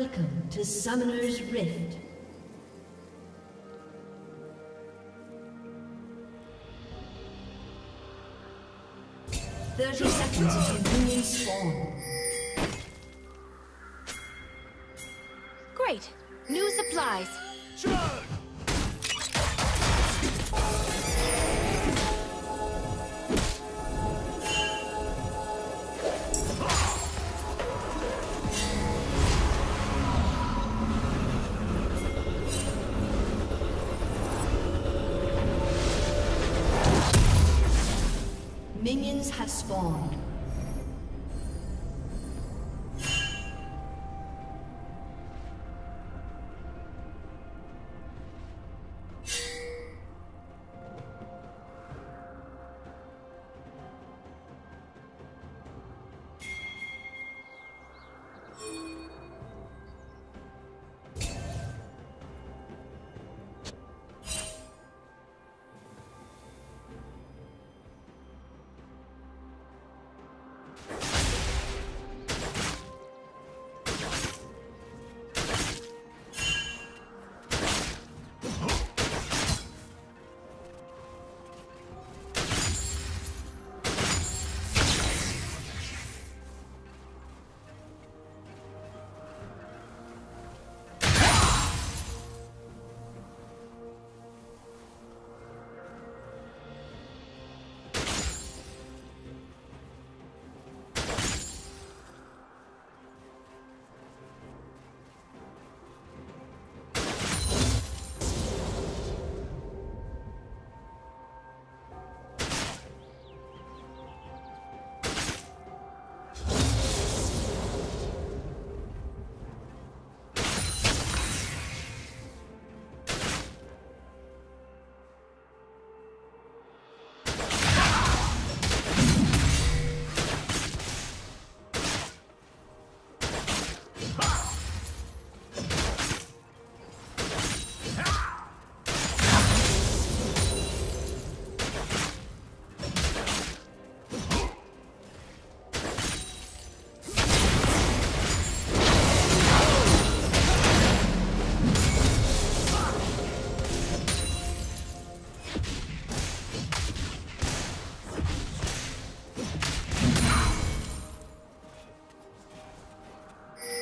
Welcome to Summoner's Rift. Thirty seconds until minions spawn. Great. New supplies. Minions have spawned.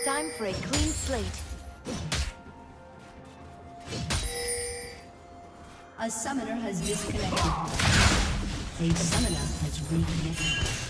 Time for a clean slate. A summoner has disconnected. A summoner has reconnected.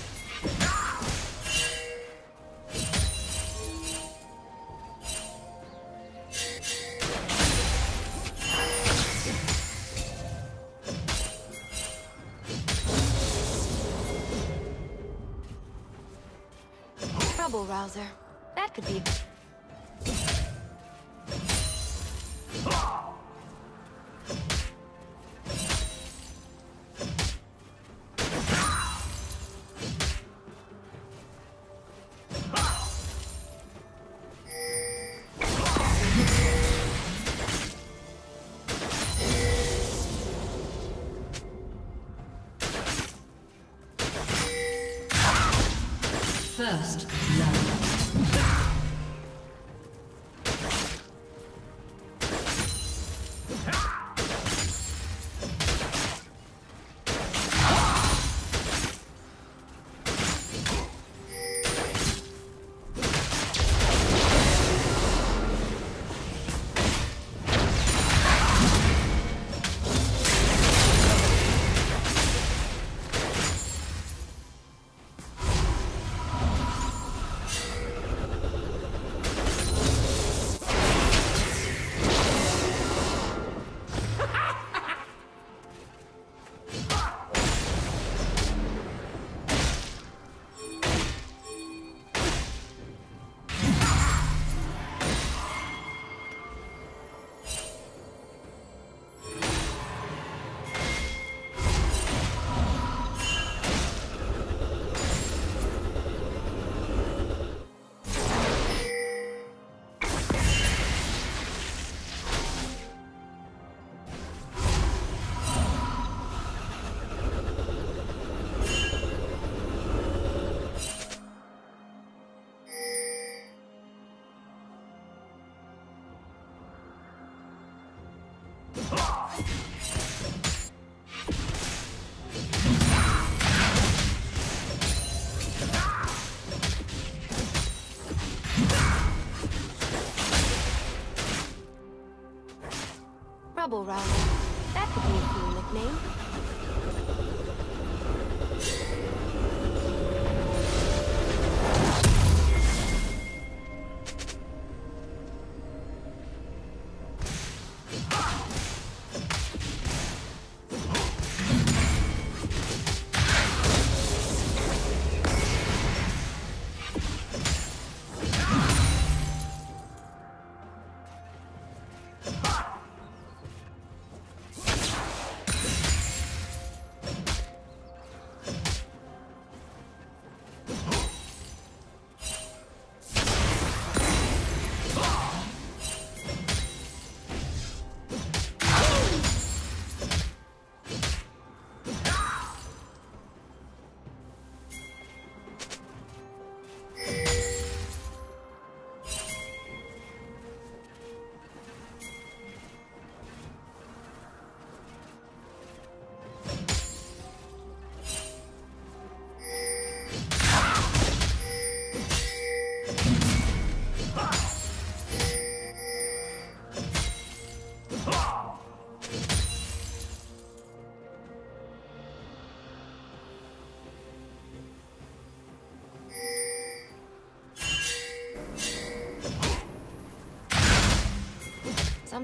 Rabble rouser. That could be a cool nickname.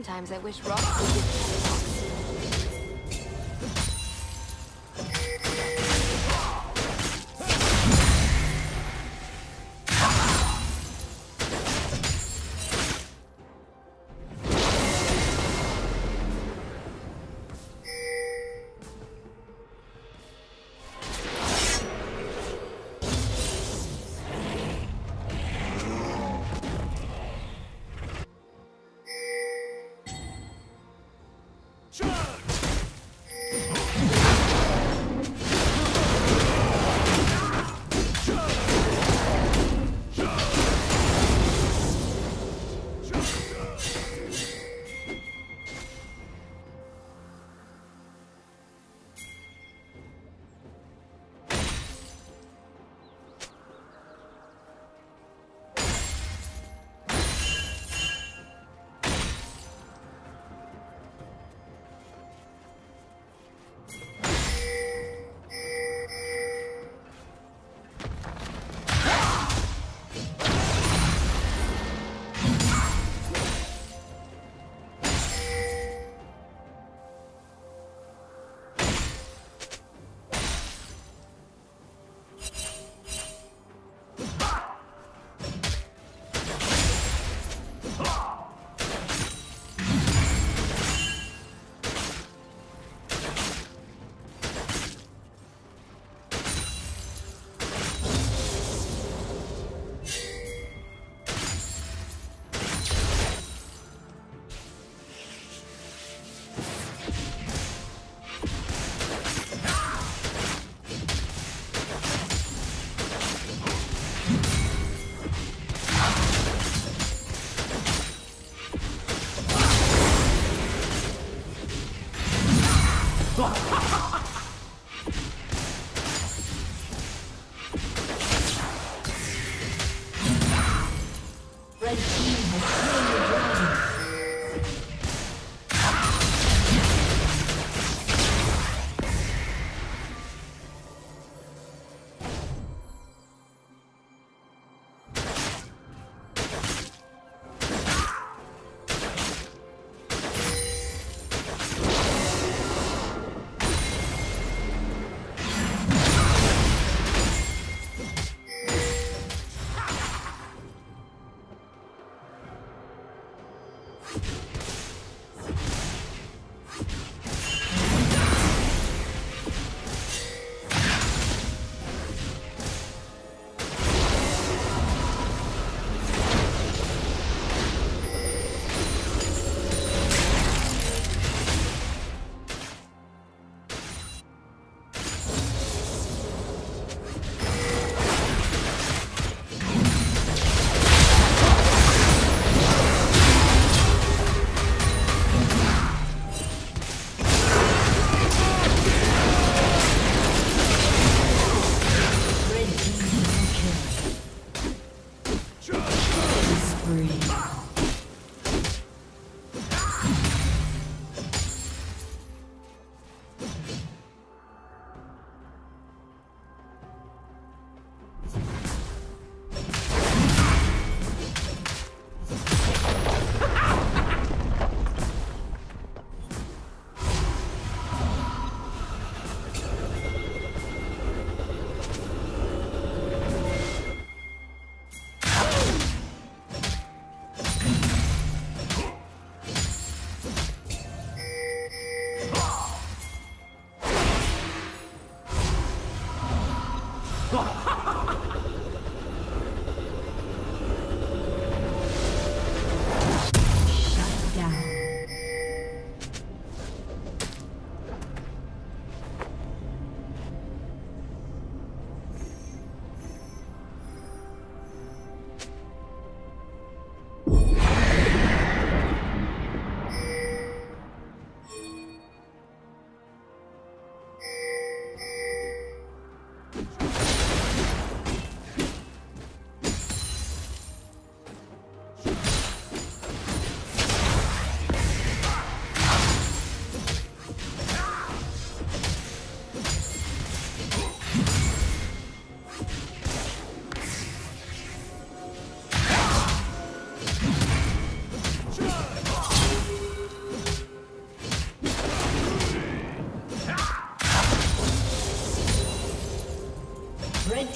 Sometimes I wish Rock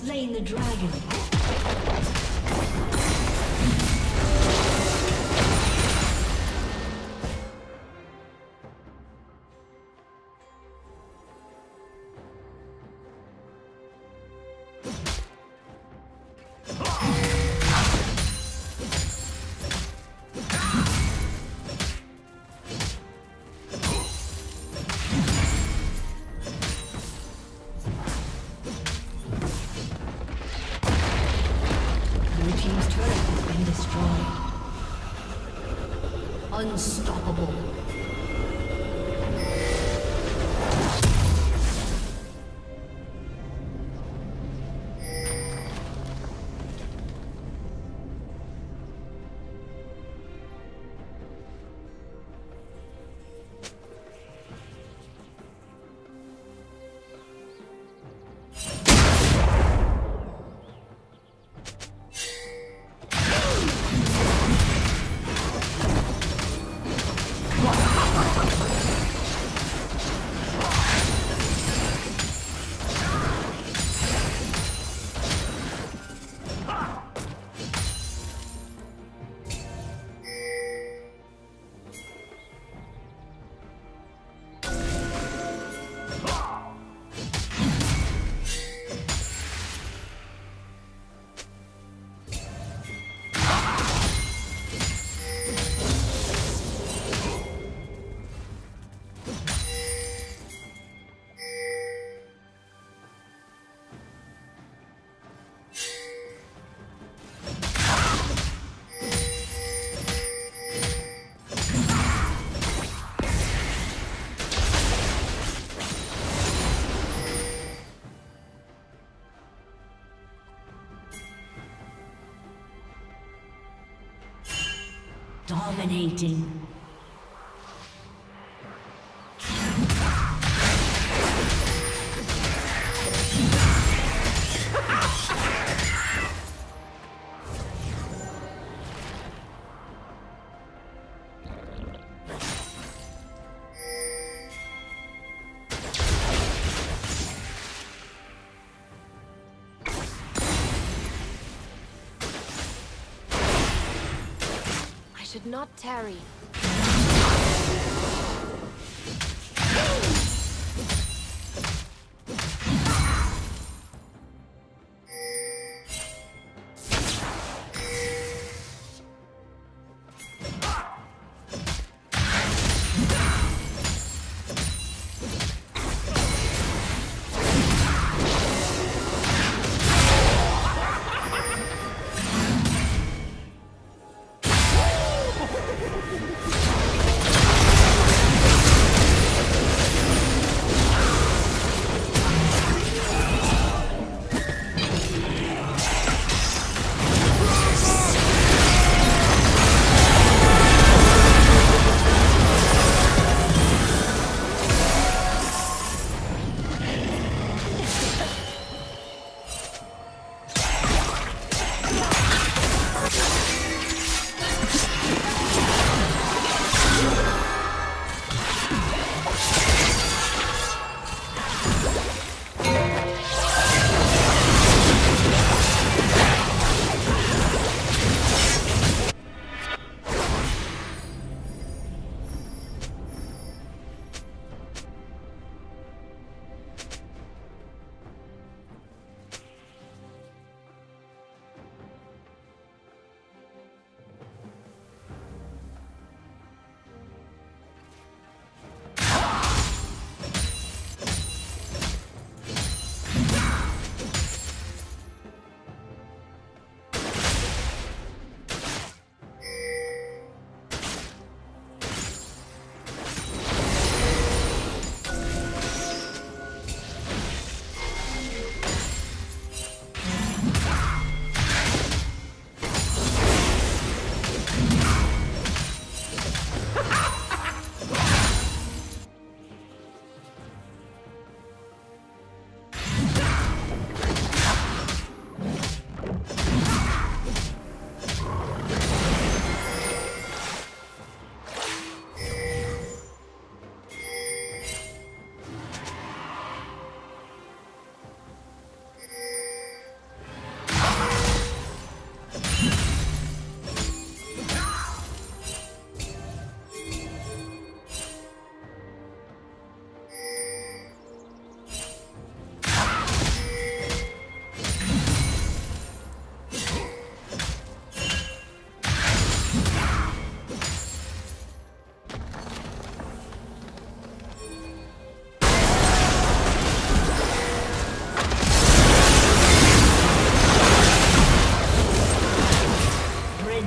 Slain the dragon. した。Dominating. Not tarry.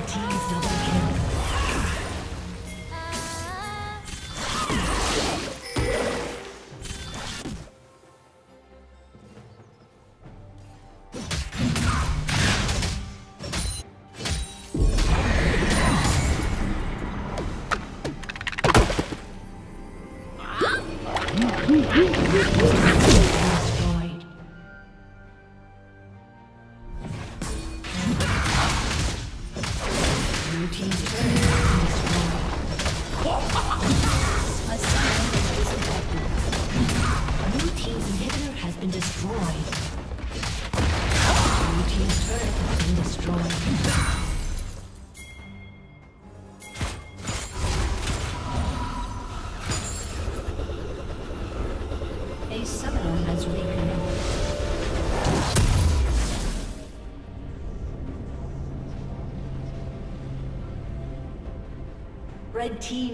Team double kill.